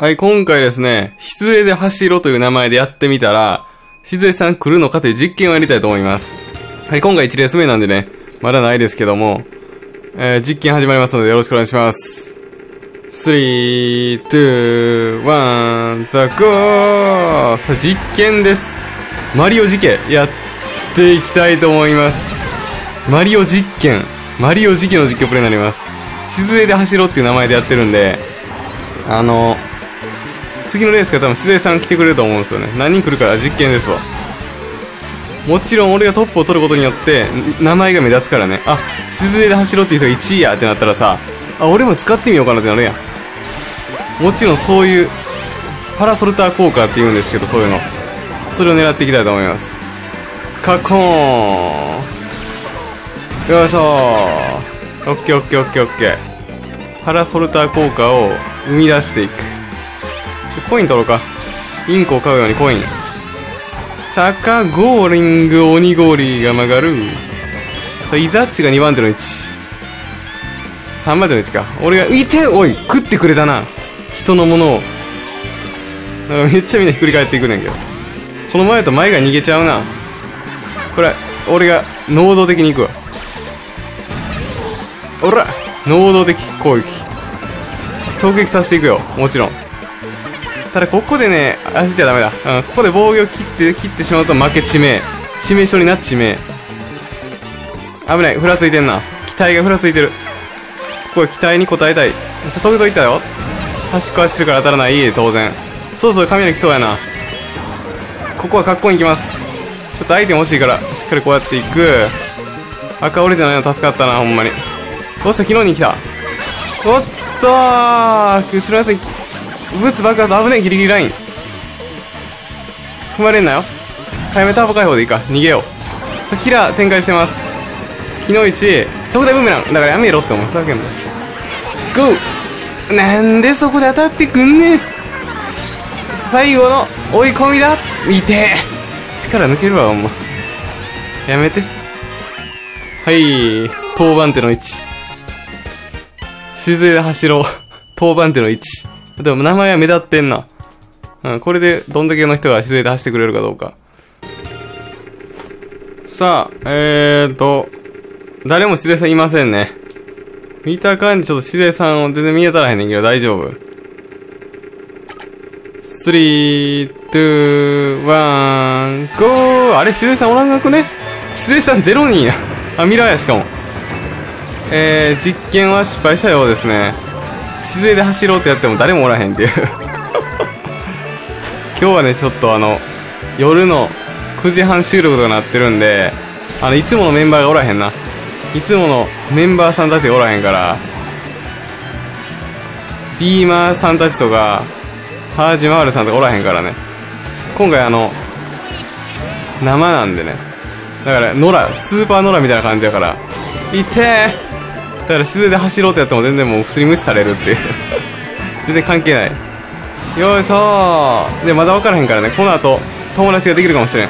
はい、今回ですね、筆絵で走ろという名前でやってみたら、静江さん来るのかという実験をやりたいと思います。はい、今回1レース目なんでね、まだないですけども、えー、実験始まりますのでよろしくお願いします。3、2、1、ザゴーさあ、実験です。マリオ事件やっていきたいと思います。マリオ実験。マリオ事件の実況プレイになります。静江で走ろうっていう名前でやってるんで、あの、次のレースが多分静江さん来てくれると思うんですよね。何人来るか実験ですわ。もちろん俺がトップを取ることによって、名前が目立つからね。あ、静江で走ろうっていう人が1位やってなったらさ、あ、俺も使ってみようかなってなるやん。もちろんそういう、パラソルター効果って言うんですけど、そういうの。それを狙っていきたいと思います。カコーンよいしょーオッケーオッケーオッケーオッケー。パラソルター効果を生み出していく。ちょ、コイン取ろうか。インコを買うようにコイン。坂ゴーリング鬼氷が曲がる。さあ、イザッチが2番手の位置。3番手の位置か。俺が、いておい食ってくれたな。人のものを。なんかめっちゃみんなひっくり返っていくねんけど。この前と前が逃げちゃうな。これ、俺が能動的に行くわ。おら能動的攻撃。直撃させていくよ。もちろん。ただここでね、焦っちゃダメだ。うん、ここで防御切って、切ってしまうと負け致命。致命傷になっ致命。危ない、ふらついてんな。機体がふらついてる。ここは機体に応えたい。さ、飛びといったよ。端っこ走ってるから当たらない、当然。そうそう、雷来そうやな。ここは格好に行きます。ちょっとアイテム欲しいから、しっかりこうやっていく。赤俺じゃないの助かったな、ほんまに。どうした？昨日に来た。おっとー後ろのやつにブツ爆発危ねえギリギリライン。踏まれんなよ。早めターボ解放でいいか。逃げよう。さあキラー展開してます。昨日一特大ブーメラン。だからやめろって思う。ふざけんな。ゴー。なんでそこで当たってくんねん。最後の追い込みだ。見て。力抜けるわほんま。やめて。はい。当番手の位置。静江で走ろう。当番手の位置。でも名前は目立ってんな。うん、これでどんだけの人が自然で走ってくれるかどうか。さあ、えーと、誰も自然さんいませんね。見た感じちょっと自然さんを全然見当たらへんねんけど大丈夫。3、2、1、GO! あれ、自然さんおらんがくね？自然さん0人や。あ、ミラーやしかも。えー、実験は失敗したようですね。静江で走ろうってやっても誰もおらへんっていう。今日はねちょっとあの夜の9時半収録とかなってるんであのいつものメンバーがおらへんな。いつものメンバーさんたちがおらへんからビーマーさんたちとかハージマールさんとかおらへんからね。今回あの生なんでね。だからノラスーパーノラみたいな感じだからいてーから静で走ろうってやっても全然もう普通に無視されるっていう。全然関係ない。よいしょでまだ分からへんからね。この後友達ができるかもしれん。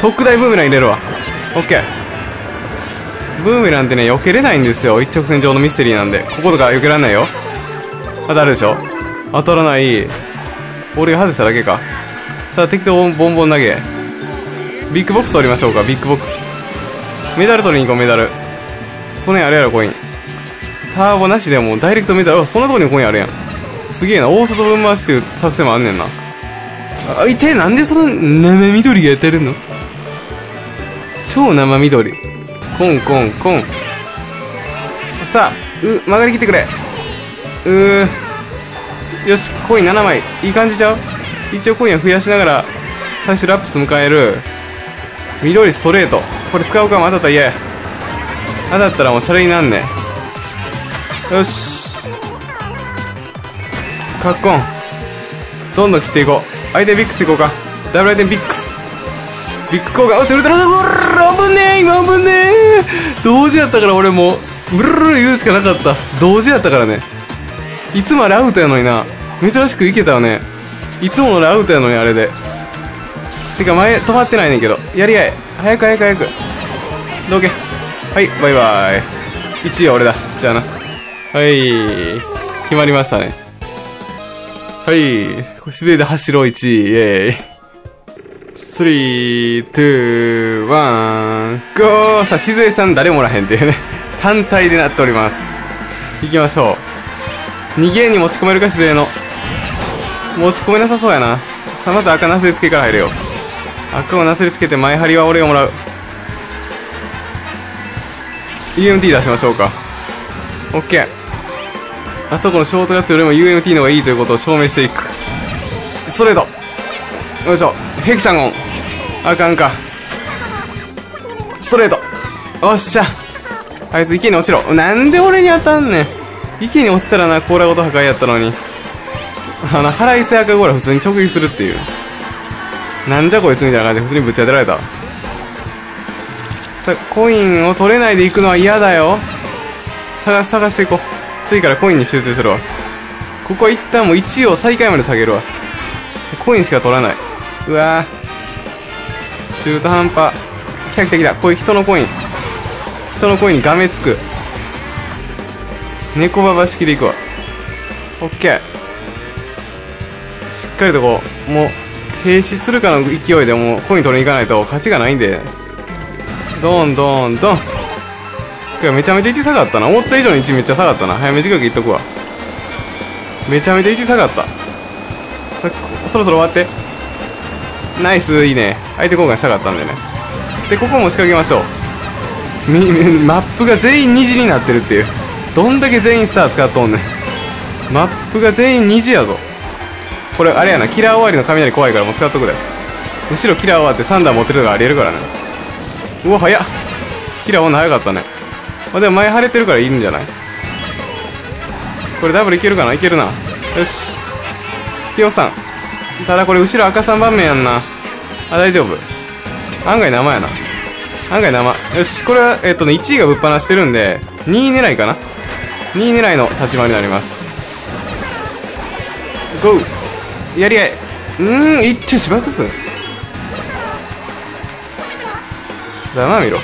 特大ブーメラン入れるわ。オッケー。ブーメランってね避けれないんですよ。一直線上のミステリーなんで。こことか避けらんないよ。当たるでしょ。当たらない。俺が外しただけか。さあ適当ボンボン投げ。ビッグボックス取りましょうか。ビッグボックス。メダル取りに行こうメダル。この辺あれやろコイン。ターボなしでもうダイレクトメダルあこんなとこにコインあるやん。すげえな。大外分回しっていう作戦もあんねんな。あいてなんでその生緑がやってるの？超生緑。コンコンコン。さあう曲がりきってくれ。うー。よしコイン7枚。いい感じちゃう？一応コインは増やしながら最終ラップス迎える。緑ストレート。これ使うかも。当たったら嫌や。当たったらもうシャレになんねよし。カッコン。どんどん切っていこう。アイテムビックスいこうか。ダブルアイテムビックス。ビックス効果よしウルトラドラ危ねえ。今危ねえ。同時やったから俺も。うブルルル言うしかなかった。同時やったからね。いつもあれアウトやのにな。珍しくいけたよね。いつもの俺アウトやのにあれで。てか前止まってないねんけど。やり合え早く早く早く。どけ。はいバイバイ。1位は俺だ。じゃあな。はい決まりましたねはい。これ自然で走ろう1、イェーイ。3、2、1、ゴーさあ、静江さん誰もおらへんっていうね。単体でなっております。行きましょう。逃げに持ち込めるか、静江の。持ち込めなさそうやな。さあ、まず赤なすりつけから入れよう。赤をなすりつけて前張りは俺がもらう。UMT 出しましょうか。オッケー。あそこのショートカットよりも UMT の方がいいということを証明していく。ストレート。よいしょ。ヘキサゴン。あかんか。ストレート。おっしゃ。あいつ池に落ちろ。なんで俺に当たんねん。池に落ちたらな、甲羅ごと破壊やったのに。あの、腹いせ赤ゴーラ普通に直撃するっていう。なんじゃこいつみたいな感じで普通にぶち当てられた。さ、コインを取れないで行くのは嫌だよ。探す、探していこう。次からコインに集中するわ。ここは一旦もう1を最下位まで下げるわ。コインしか取らない。うわ。中途半端。来た来た来た。こういう人のコイン。人のコインにがめつく。猫ババ式でいくわ。オッケー。しっかりとこう、もう、停止するかの勢いでもうコイン取りに行かないと勝ちがないんで。ドンドンドン。めちゃめちゃ位置下がったな。思った以上に位置めっちゃ下がったな。早め時間いっとくわ。めちゃめちゃ位置下がった。さそろそろ終わって。ナイス、いいね。相手交換したかったんでね。で、ここも仕掛けましょう。マップが全員虹になってるっていう。どんだけ全員スター使っとんねん。マップが全員虹やぞ。これ、あれやな。キラー終わりの雷怖いからもう使っとくで。後ろキラー終わってサンダー持ってるのがありえるからね。うわ、早っ。キラー終わんの早かったね。あ、でも前晴れてるからいいんじゃない？これダブルいけるかな？いけるな。よし。キヨさん。ただこれ後ろ赤3番目やんな。あ、大丈夫。案外生やな。案外生。よし、これは、えっとね、1位がぶっ放してるんで、2位狙いかな。2位狙いの立場になります。ゴーやり合い。うん、いってしばくす。ざまみろ。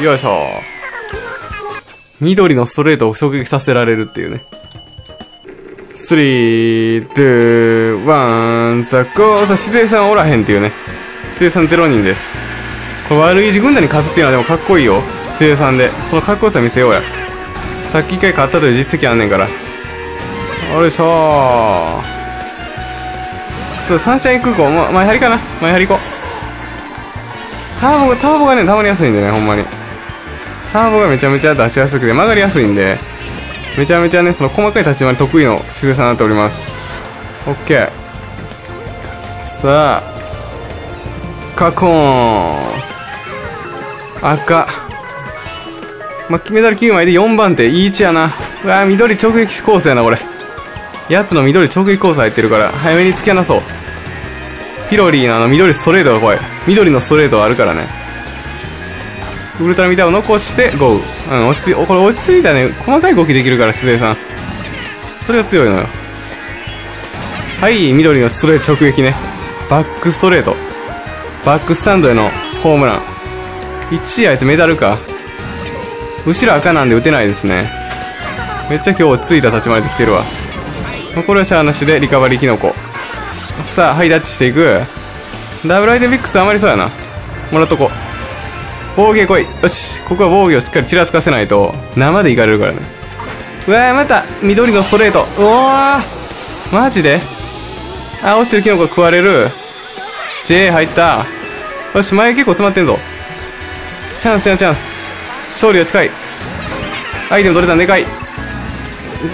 よいしょ。緑のストレートを衝撃させられるっていうね。3、2、1、ザコーさあ、自然さんおらへんっていうね。自然さん0人です。これ悪い軍団に勝つっていうのはでもかっこいいよ。自然さんで。そのかっこよさ見せようや。さっき一回勝ったという実績あんねんから。よいしょー。そう、サンシャイン空港、ま、前張りかな？前張り行こう。ターボ、ターボがね、たまりやすいんでね、ほんまに。ターボがめちゃめちゃ出しやすくて曲がりやすいんで、めちゃめちゃね、その細かい立ち回り得意のしずさになっております。オッケー。さあ、カコーン。赤。まあ、メダル9枚で4番手、いい位置やな。うわ緑直撃コースやな、これ。やつの緑直撃コース入ってるから、早めに突き放そう。ピロリーのあの緑ストレートが怖い。緑のストレートがあるからね。ウルトラミタを残してゴー。うん、落ち着い、これ落ち着いたね。細かい動きできるから、失礼さん。それが強いのよ。はい、緑のストレート直撃ね。バックストレート。バックスタンドへのホームラン。1位あいつメダルか。後ろ赤なんで打てないですね。めっちゃ今日落ち着いた立ち回りできてるわ。まあこれはシャアなしでリカバリーキノコ。さあ、ハイタッチしていく。ダブルアイデンビックス余りそうやな。もらっとこう。防御来い。よし。ここは防御をしっかりちらつかせないと、生でいかれるからね。うわー、また、緑のストレート。うわー。マジで？あ、落ちてるキノコ食われる。J 入った。よし、前結構詰まってんぞ。チャンスチャンスチャンス。勝利は近い。アイテム取れたんでかい。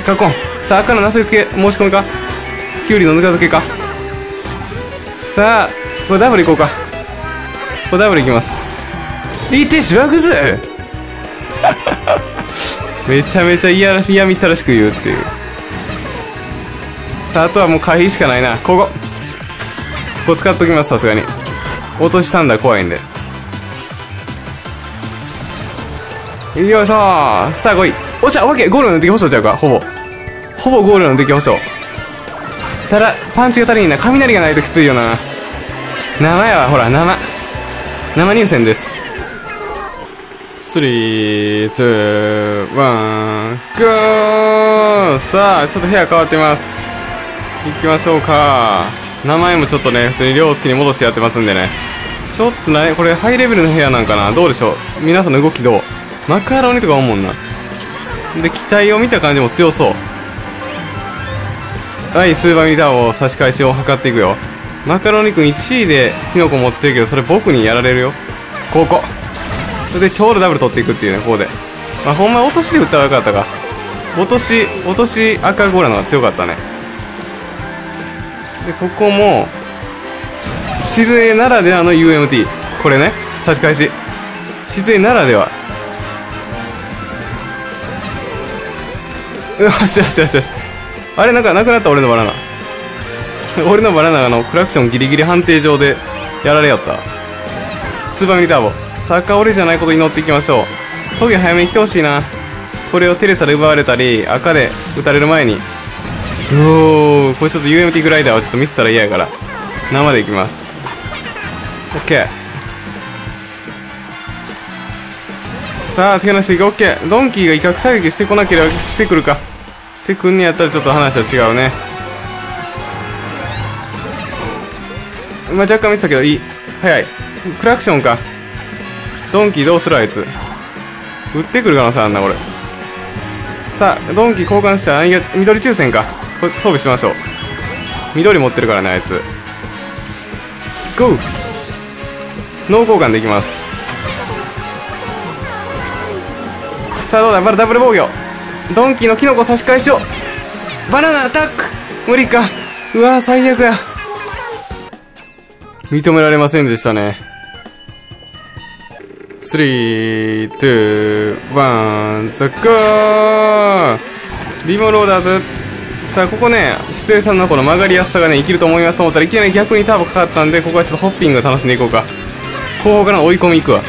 カコン。さあ、赤のなすりつけ、申し込みか。キュウリのぬか漬けか。さあ、これダブルいこうか。これダブルいきます。いてしばくずめちゃめちゃ嫌らし、嫌みったらしく言うっていう。さあ、あとはもう回避しかないな。ここ。ここ使っときます、さすがに。落としたんだ、怖いんで。よいしょースター5位。おっしゃ、オッケーゴールの出来保証ちゃうか、ほぼ。ほぼゴールの出来保証。ただ、パンチが足りんな。雷がないときついよな。生やわ、ほら、生。生入選です。3、2、1、ゴーさあ、ちょっと部屋変わってます。行きましょうか。名前もちょっとね普通に量好きに戻してやってますんでね。ちょっとねこれハイレベルの部屋なんかな。どうでしょう。皆さんの動きどう？マカロニとか思うもんな。で機体を見た感じも強そう。はいスーパーミリターを差し返しを図っていくよ。マカロニ君1位でキノコ持ってるけどそれ僕にやられるよ。ここ。でちょうどダブル取っていくっていうねここで。まあほんま落としで打ったらよかったか。落とし落とし赤ゴーラの方が強かったね。でここも静江ならではの UMT これね差し返し。静江ならでは。よしよしよしよし。あれなんかなくなった？俺のバナナ。俺のバナナあのクラクションギリギリ判定上でやられやった。スーパーミリターボ。サッカー俺じゃないこと祈っていきましょう。トゲ早めに来てほしいな。これをテレサで奪われたり赤で打たれる前に。うおこれちょっと UMT グライダーはちょっとミスったら嫌やから。生でいきます。OK さあ手放していく OK ドンキーが威嚇射撃してこなければしてくるか。してくんねやったらちょっと話は違うね。まあ若干見てたけどいい。早い。クラクションか。ドンキどうするあいつ。撃ってくる可能性あんなこれ。さあドンキ交換したら緑抽選か。これ装備しましょう。緑持ってるからねあいつ。ゴー。脳交換できます。さあどうだ？まだダブル防御。ドンキのキノコ差し返しを。バナナアタック。無理か。うわ最悪や。認められませんでしたね。3、2、1、ザッカー。リモローダーズ。さあここね出演さんのこの曲がりやすさがね生きると思いますと思ったらいきなり逆にターボかかったんでここはちょっとホッピング楽しんでいこうか。後方から追い込みいくわ。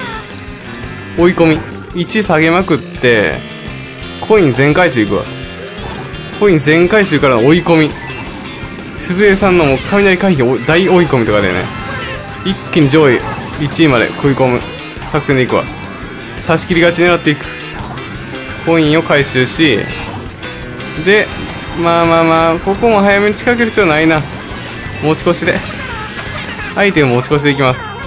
追い込み。1下げまくってコイン全回収いくわ。コイン全回収からの追い込み。鈴江さんのもう雷回避大追い込みとかでね一気に上位1位まで食い込む。作戦でいくわ差し切り勝ち狙っていく。コインを回収し。でまあまあまあここも早めに仕掛ける必要ないな。持ち越しで。アイテム持ち越しでいきます。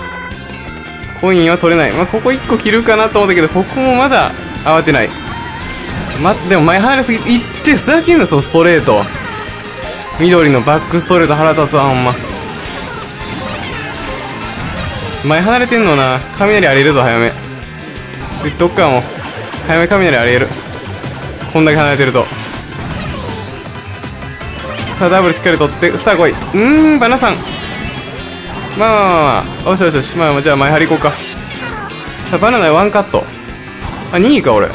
コインは取れない。まあここ1個切るかなと思ったけどここもまだ慌てない。までも前離れすぎいってすだけんだそのストレート。緑のバックストレート腹立つわほんま。前離れてんのな。雷ありえるぞ早め。言っとくかも。早め雷ありえる。こんだけ離れてると。さあダブルしっかり取って。スター来い。うんバナさん。まあまあまあまあ。よしよしよし。まあじゃあ前張り行こうか。さあバナナワンカット。あ2位か俺。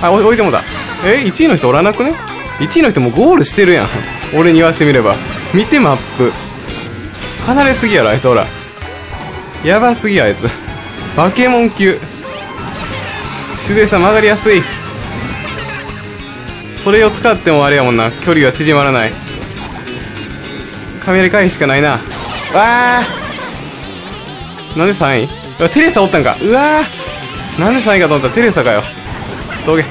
あお置いてもだ。え1位の人おらなくね？1位の人もゴールしてるやん。俺に言わしてみれば。見てマップ。離れすぎやろあいつほら。やばすぎやあいつ。バケモン級。自然さ曲がりやすい。それを使ってもあれやもんな。距離が縮まらない。雷回避しかないな。わあ。なんで3位？テレサおったんか。うわーなんで3位かと思ったらテレサかよ。どけ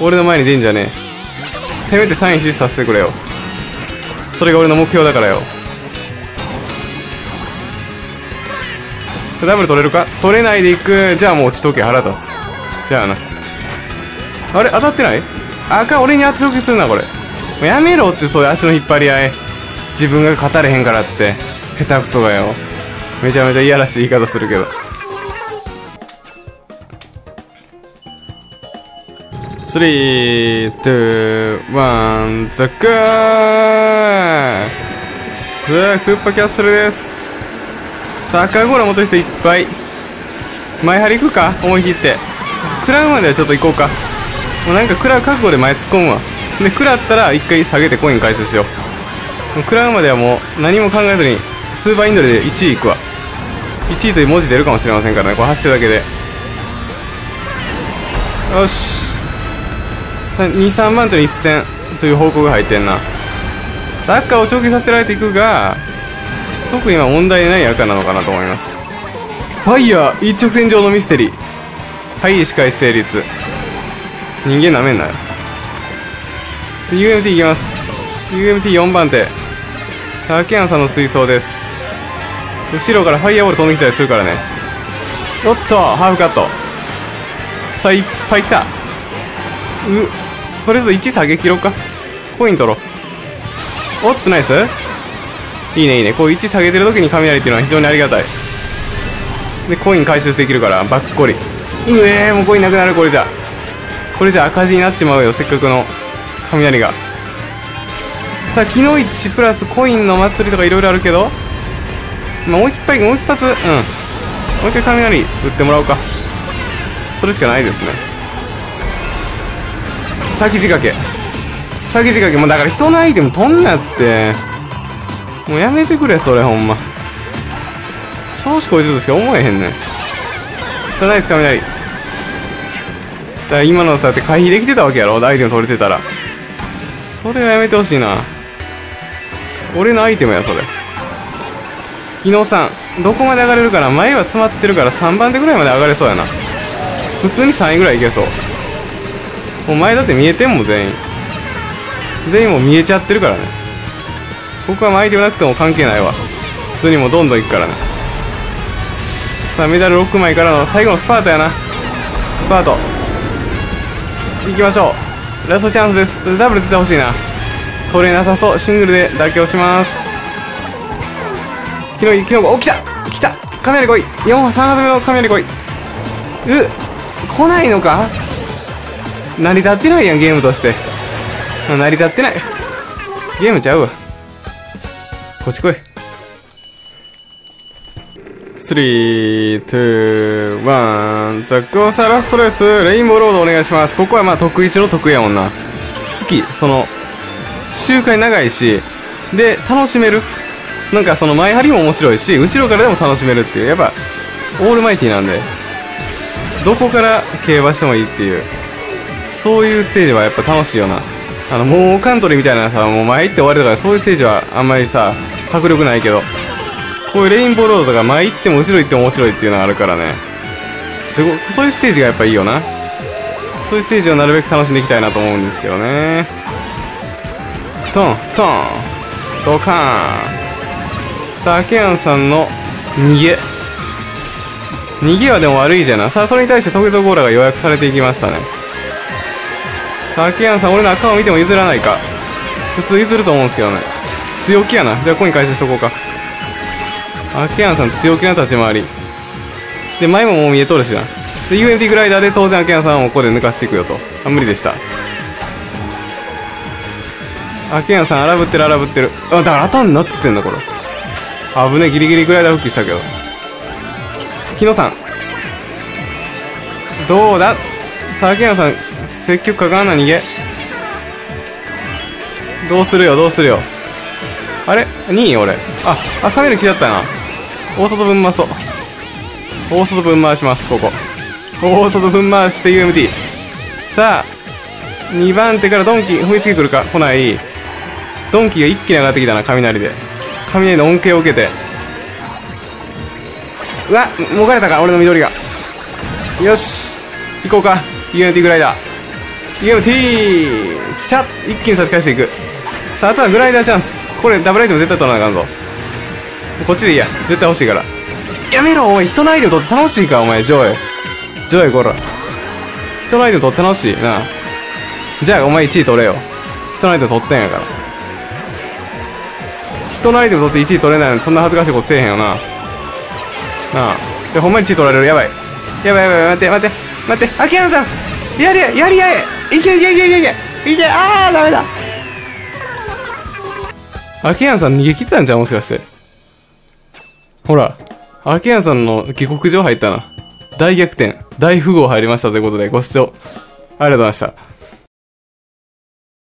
俺の前に出んじゃねえ。せめて3位死させてくれよ。それが俺の目標だからよさあダブル取れるか？取れないでいく。じゃあもう落ちとけ腹立つ。じゃあな。あれ？当たってない？赤俺に当てとけするなこれ。もうやめろってそういう足の引っ張り合い。自分が勝たれへんからって。下手くそがよ。めちゃめちゃいやらしい言い方するけど。3、2、1、ザッカー。さあ、クッパキャッスルです。さあ、赤ゴーラ持ってる人いっぱい。前張り行くか？思い切って。食らうまではちょっと行こうか。もうなんか食らう覚悟で前突っ込むわ。で、食らったら一回下げてコイン回収しよう。もう食らうまではもう何も考えずに、スーパーインドで1位行くわ。1位という文字出るかもしれませんからね、これ走ってるだけで。よし。23番との一戦という報告が入ってんなサッカーを長期させられていくが特には問題ない赤なのかなと思います。ファイヤー一直線上のミステリー。はい仕返し成立。人間なめんなよ。UMT いきます。UMT4 番手。さあ秋山さんの水槽です。後ろからファイヤーボール飛んできたりするからね。おっとハーフカット。さあいっぱい来た。うこれちょっと1下げ切ろうか。コイン取ろう。おっとナイス。いいねいいね。こう1下げてる時に雷っていうのは非常にありがたい。でコイン回収できるからばっこり。うえーもうコインなくなるこれじゃ。これじゃ赤字になっちまうよせっかくの雷が。さあ昨日1プラスコインの祭りとかいろいろあるけどまあもう一回もう一発うん。もう一回雷打ってもらおうか。それしかないですね。先仕掛け。先仕掛け。もうだから人のアイテム取んなって。もうやめてくれそれほんま。少子超えてるとしか思えへんねん。さあナイス雷だから今のだって回避できてたわけやろアイテム取れてたら。それはやめてほしいな。俺のアイテムやそれ。日野さんどこまで上がれるかな？前は詰まってるから3番手ぐらいまで上がれそうやな。普通に3位ぐらいいけそう。もう前だって見えてんもん全員。全員もう見えちゃってるからね。僕はアイテムなくても関係ないわ。普通にもどんどんいくからね。さあメダル6枚からの最後のスパートやな。スパート。いきましょう。ラストチャンスです。ダブル出てほしいな。取れなさそう。シングルで妥協します。昨日昨日お来た。来た。雷来い。4 3発目の雷来い。う来ないのか？成り立ってないやんゲームとして。成り立ってない。ゲームちゃうわ。っち来い。3、2、1ザックオサラストレス。レインボーロードお願いします。ここはまあ得意中の得意やもんな。好き。その周回長いし。で楽しめる。なんかその前張りも面白いし後ろからでも楽しめるっていう。やっぱオールマイティなんで。どこから競馬してもいいっていう。そういうステージはやっぱ楽しいよな。あのもうカントリーみたいなさもう前行って終わりとかそういうステージはあんまりさ迫力ないけど。こういうレインボーロードとか前行っても後ろ行っても面白いっていうのがあるからね。すごそういうステージがやっぱいいよな。そういうステージをなるべく楽しんでいきたいなと思うんですけどね。トントンドカーン。さあケアンさんの逃げ。逃げはでも悪いじゃなさあそれに対してトゲゾゴーラが予約されていきましたね。さあケアンさん俺の赤を見ても譲らないか。普通譲ると思うんですけどね。強気やな。じゃあコイン回収しとこうか。アケアンさん強気な立ち回り。で前ももう見えとるしな。で UNT グライダーで当然アケアンさんをここで抜かしていくよと。あ無理でした。アケアンさん荒ぶってる荒ぶってる。あだから当たんなっつってんだこれ。危ねギリギリグライダー復帰したけど。木野さん。どうだ？さあアケアンさん積極かかんな逃げ。どうするよどうするよ。あれ？2位？俺。ああカメラ来ちゃったな。大外分回そう。大外分回しますここ。大外分回して UMT さあ2番手からドンキ踏みつけてくるか？来ない。ドンキが一気に上がってきたな雷で。雷の恩恵を受けて。うわもがれたか俺の緑が。よし。行こうか。UMT グライダー。UMT 来た。一気に差し返していく。さああとはグライダーチャンス。これダブルアイテム絶対取らなあかんぞ。こっちでいいや。絶対欲しいから。やめろお前。人のアイテム取って楽しいかお前。ジョイジョイこら人のアイテム取って楽しい。なじゃあお前1位取れよ。人のアイテム取ってんやから。人のアイテム取って1位取れないのそんな恥ずかしいことせえへんよな。なあ。でほんまに1位取られる。やばい。やばいやばい待って待って待って。アキアンさん。やれやりやれいけいけいけいけいけ。いけ。ああダメだ。アケアンさん逃げ切ったんじゃんもしかして。ほら、アケアンさんの下克上入ったな。大逆転、大富豪入りましたということでご視聴ありがとうございました。